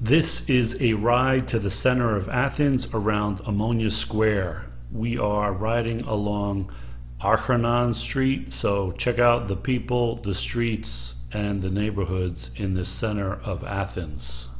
This is a ride to the center of Athens around Omonia Square. We are riding along Acharnon Street, so check out the people, the streets, and the neighborhoods in the center of Athens.